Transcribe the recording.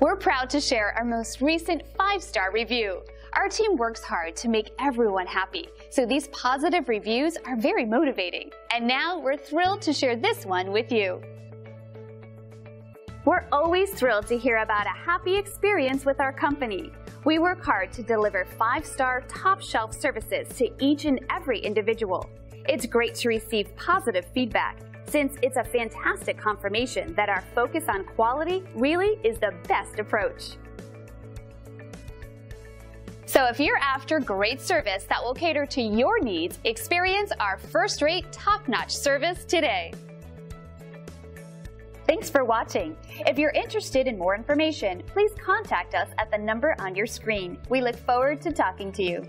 We're proud to share our most recent five-star review. Our team works hard to make everyone happy, so these positive reviews are very motivating. And now we're thrilled to share this one with you. We're always thrilled to hear about a happy experience with our company. We work hard to deliver five-star top shelf services to each and every individual. It's great to receive positive feedback since it's a fantastic confirmation that our focus on quality really is the best approach. So if you're after great service that will cater to your needs, experience our first-rate, top-notch service today. Thanks for watching. If you're interested in more information, please contact us at the number on your screen. We look forward to talking to you.